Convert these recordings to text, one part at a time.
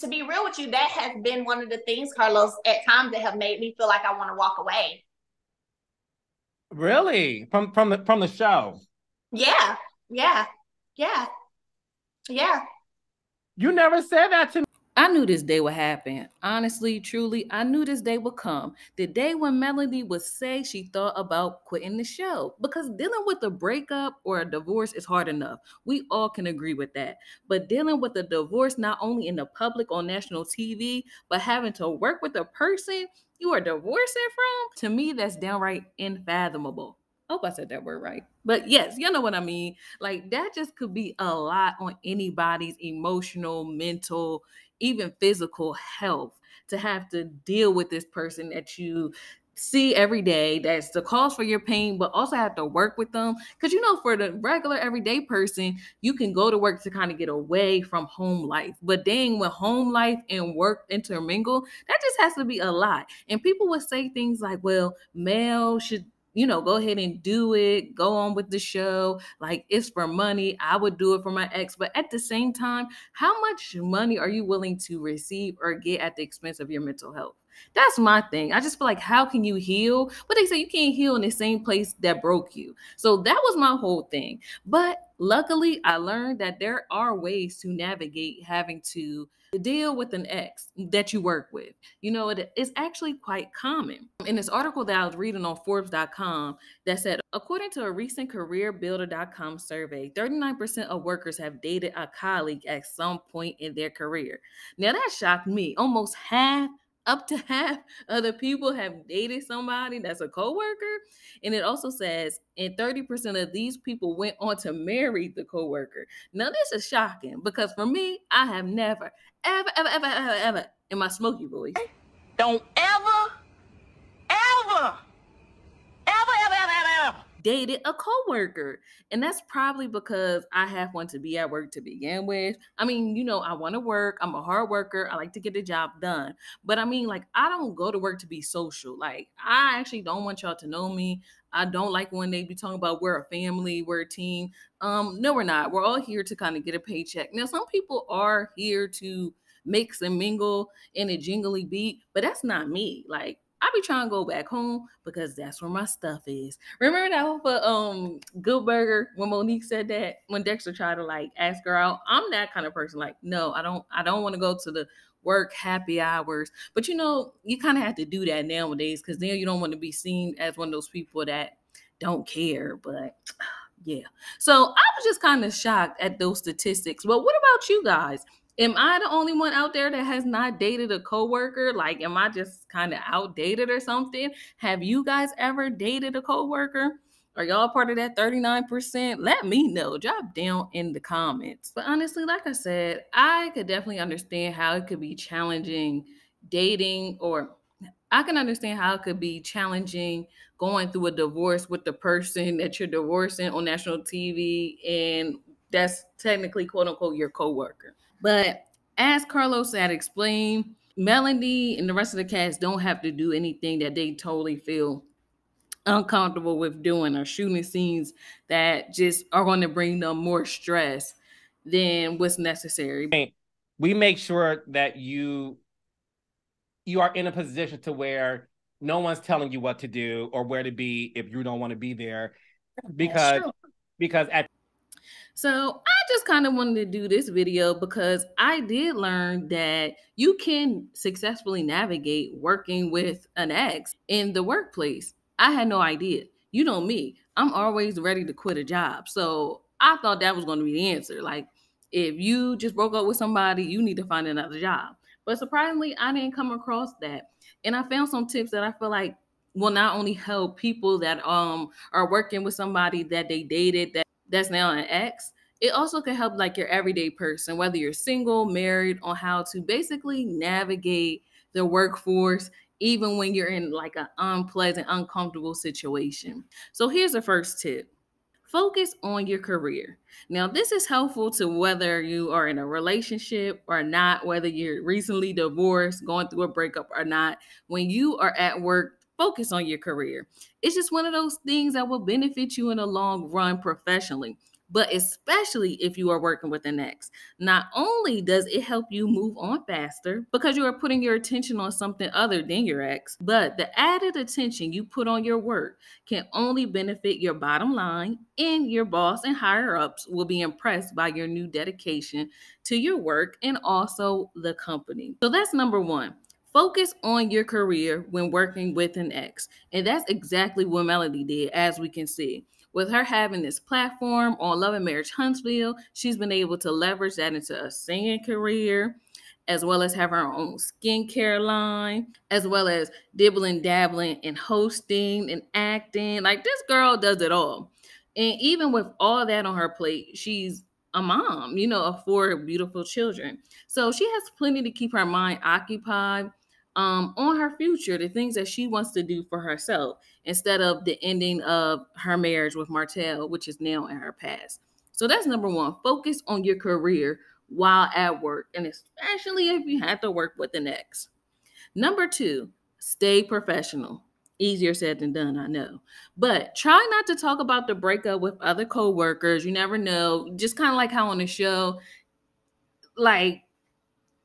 to be real with you, that has been one of the things, Carlos, at times that have made me feel like I want to walk away. Really? From from the from the show? Yeah. Yeah. Yeah. Yeah. You never said that to me. I knew this day would happen. Honestly, truly, I knew this day would come. The day when Melody would say she thought about quitting the show. Because dealing with a breakup or a divorce is hard enough. We all can agree with that. But dealing with a divorce, not only in the public on national TV, but having to work with a person you are divorcing from, to me, that's downright unfathomable. I hope I said that word right. But yes, you know what I mean. Like that just could be a lot on anybody's emotional, mental, even physical health to have to deal with this person that you see every day that's the cause for your pain but also have to work with them because you know for the regular everyday person you can go to work to kind of get away from home life but dang when home life and work intermingle that just has to be a lot and people would say things like well Mel should you know, go ahead and do it, go on with the show. Like it's for money. I would do it for my ex. But at the same time, how much money are you willing to receive or get at the expense of your mental health? That's my thing. I just feel like, how can you heal? But they say you can't heal in the same place that broke you. So that was my whole thing. But luckily, I learned that there are ways to navigate having to deal with an ex that you work with. You know, it is actually quite common. In this article that I was reading on Forbes.com, that said, according to a recent CareerBuilder.com survey, 39% of workers have dated a colleague at some point in their career. Now, that shocked me. Almost half up to half other people have dated somebody that's a coworker. And it also says, and 30% of these people went on to marry the coworker. Now, this is shocking because for me, I have never, ever, ever, ever, ever, ever in my smoky voice. Don't ever, ever, dated a coworker. And that's probably because I have one to be at work to begin with. I mean, you know, I want to work. I'm a hard worker. I like to get the job done. But I mean, like, I don't go to work to be social. Like, I actually don't want y'all to know me. I don't like when they be talking about we're a family, we're a team. Um, no, we're not. We're all here to kind of get a paycheck. Now, some people are here to mix and mingle in a jingly beat, but that's not me. Like I be trying to go back home because that's where my stuff is. Remember that for um Good Burger when Monique said that when Dexter tried to like ask her out. I'm that kind of person. Like, no, I don't. I don't want to go to the work happy hours. But you know, you kind of have to do that nowadays because then you don't want to be seen as one of those people that don't care. But yeah, so I was just kind of shocked at those statistics. But what about you guys? Am I the only one out there that has not dated a coworker? Like, am I just kind of outdated or something? Have you guys ever dated a coworker? Are y'all part of that 39%? Let me know. Drop down in the comments. But honestly, like I said, I could definitely understand how it could be challenging dating or I can understand how it could be challenging going through a divorce with the person that you're divorcing on national TV and that's technically quote unquote your coworker. But as Carlos had explained, Melody and the rest of the cast don't have to do anything that they totally feel uncomfortable with doing or shooting scenes that just are going to bring them more stress than what's necessary. We make sure that you you are in a position to where no one's telling you what to do or where to be if you don't want to be there because because at so I just kind of wanted to do this video because I did learn that you can successfully navigate working with an ex in the workplace. I had no idea. You know me, I'm always ready to quit a job. So I thought that was going to be the answer. Like, if you just broke up with somebody, you need to find another job. But surprisingly, I didn't come across that. And I found some tips that I feel like will not only help people that um are working with somebody that they dated that that's now an ex, it also can help like your everyday person, whether you're single, married, on how to basically navigate the workforce, even when you're in like an unpleasant, uncomfortable situation. So here's the first tip. Focus on your career. Now, this is helpful to whether you are in a relationship or not, whether you're recently divorced, going through a breakup or not. When you are at work, focus on your career. It's just one of those things that will benefit you in the long run professionally but especially if you are working with an ex. Not only does it help you move on faster because you are putting your attention on something other than your ex, but the added attention you put on your work can only benefit your bottom line, and your boss and higher ups will be impressed by your new dedication to your work and also the company. So that's number one. Focus on your career when working with an ex. And that's exactly what Melody did, as we can see. With her having this platform on Love and Marriage Huntsville, she's been able to leverage that into a singing career, as well as have her own skincare line, as well as dibbling, dabbling, and hosting and acting. Like this girl does it all. And even with all that on her plate, she's a mom, you know, of four beautiful children. So she has plenty to keep her mind occupied um, on her future, the things that she wants to do for herself, instead of the ending of her marriage with Martell, which is now in her past. So that's number one. Focus on your career while at work, and especially if you have to work with an ex. Number two, stay professional. Easier said than done, I know. But try not to talk about the breakup with other coworkers. You never know. Just kind of like how on the show, like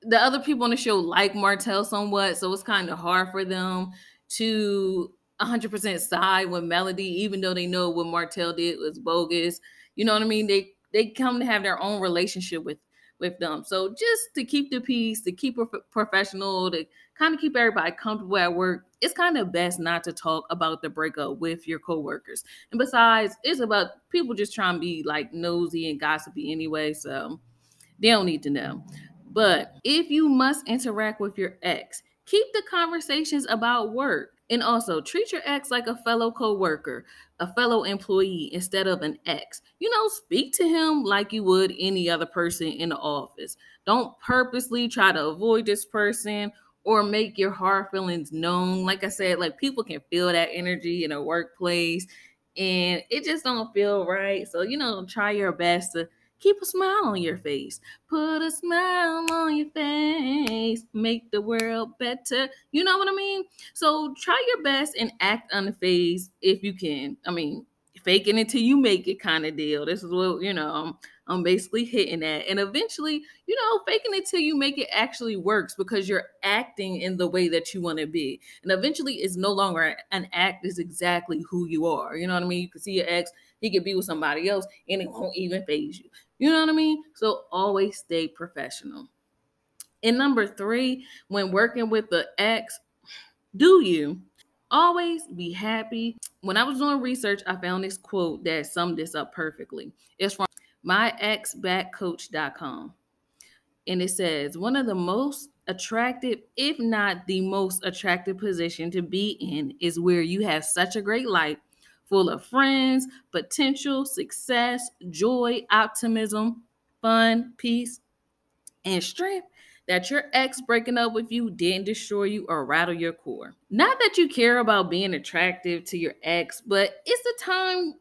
the other people on the show like Martell somewhat, so it's kind of hard for them to 100% side with Melody, even though they know what Martell did was bogus. You know what I mean? They they come to have their own relationship with with them. So just to keep the peace, to keep professional, to kind of keep everybody comfortable at work, it's kind of best not to talk about the breakup with your coworkers. And besides, it's about people just trying to be like nosy and gossipy anyway, so they don't need to know. But if you must interact with your ex, keep the conversations about work. And also treat your ex like a fellow co-worker, a fellow employee instead of an ex. You know, speak to him like you would any other person in the office. Don't purposely try to avoid this person or make your hard feelings known. Like I said, like people can feel that energy in a workplace and it just don't feel right. So, you know, try your best to Keep a smile on your face. Put a smile on your face. Make the world better. You know what I mean? So try your best and act unfazed if you can. I mean, faking it till you make it kind of deal. This is what, you know, I'm, I'm basically hitting that. And eventually, you know, faking it till you make it actually works because you're acting in the way that you want to be. And eventually, it's no longer an act, is exactly who you are. You know what I mean? You can see your ex, he could be with somebody else and it won't even phase you. You know what I mean? So always stay professional. And number three, when working with the ex, do you always be happy? When I was doing research, I found this quote that summed this up perfectly. It's from myexbackcoach.com. And it says, one of the most attractive, if not the most attractive position to be in, is where you have such a great life full of friends, potential, success, joy, optimism, fun, peace, and strength that your ex breaking up with you didn't destroy you or rattle your core. Not that you care about being attractive to your ex, but it's the time,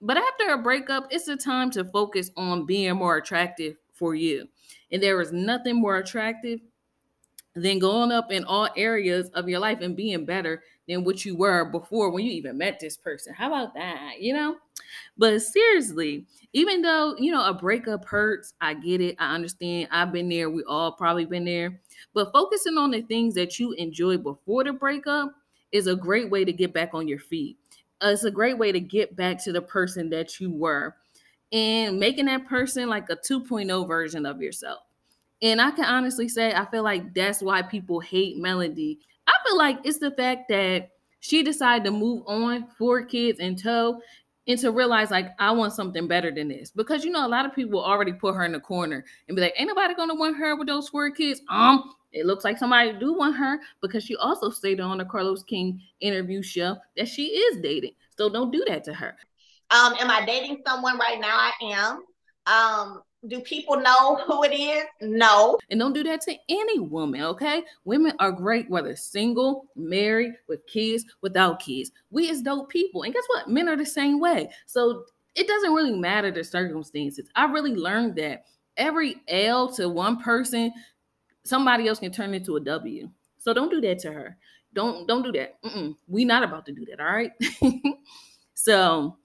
but after a breakup, it's the time to focus on being more attractive for you. And there is nothing more attractive than going up in all areas of your life and being better than what you were before when you even met this person. How about that? You know? But seriously, even though, you know, a breakup hurts, I get it. I understand. I've been there. We all probably been there. But focusing on the things that you enjoyed before the breakup is a great way to get back on your feet. It's a great way to get back to the person that you were and making that person like a 2.0 version of yourself. And I can honestly say, I feel like that's why people hate Melody I feel like it's the fact that she decided to move on, four kids in tow, and to realize like I want something better than this. Because you know, a lot of people already put her in the corner and be like, ain't nobody gonna want her with those four kids. Um, it looks like somebody do want her because she also stated on the Carlos King interview show that she is dating. So don't do that to her. Um, am I dating someone right now? I am. Um, do people know who it is? No. And don't do that to any woman, okay? Women are great, whether single, married, with kids, without kids. We as dope people. And guess what? Men are the same way. So it doesn't really matter the circumstances. I really learned that every L to one person, somebody else can turn into a W. So don't do that to her. Don't don't do that. Mm-mm. We not about to do that. All right. so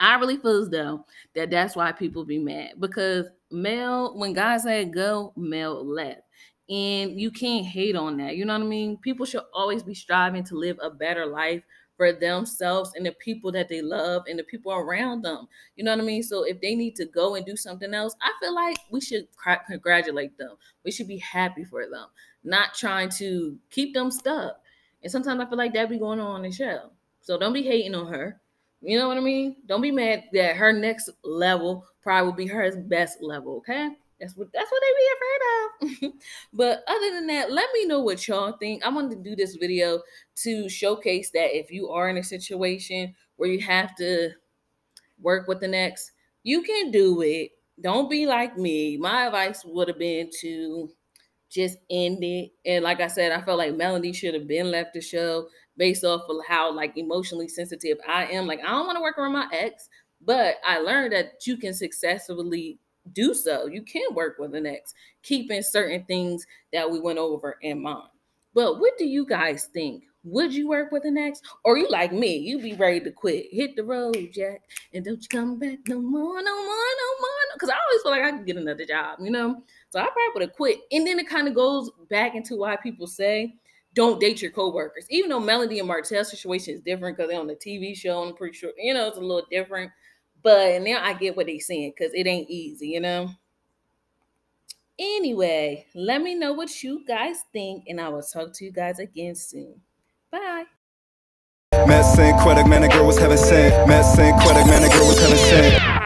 I really feel as though that that's why people be mad because Mel, when God said go, Mel left. And you can't hate on that. You know what I mean? People should always be striving to live a better life for themselves and the people that they love and the people around them. You know what I mean? So if they need to go and do something else, I feel like we should congratulate them. We should be happy for them, not trying to keep them stuck. And sometimes I feel like that be going on in the show. So don't be hating on her. You know what I mean? Don't be mad that her next level probably will be her best level, okay? That's what that's what they be afraid of. but other than that, let me know what y'all think. I wanted to do this video to showcase that if you are in a situation where you have to work with the next, you can do it. Don't be like me. My advice would have been to just end it. And like I said, I felt like Melody should have been left the show based off of how like emotionally sensitive I am. Like I don't want to work around my ex, but I learned that you can successfully do so. You can work with an ex, keeping certain things that we went over in mind. But what do you guys think? Would you work with an ex? Or you like me? You be ready to quit. Hit the road, Jack, and don't you come back no more, no more, no more. Because I always feel like I can get another job, you know? So I probably would have quit. And then it kind of goes back into why people say don't date your coworkers. Even though Melody and Martell's situation is different because they're on the TV show, I'm pretty sure, you know, it's a little different. But now I get what they're saying because it ain't easy, you know? Anyway, let me know what you guys think, and I will talk to you guys again soon. Bye. Man, the girl was heaven sent. Man, the girl was heaven sent.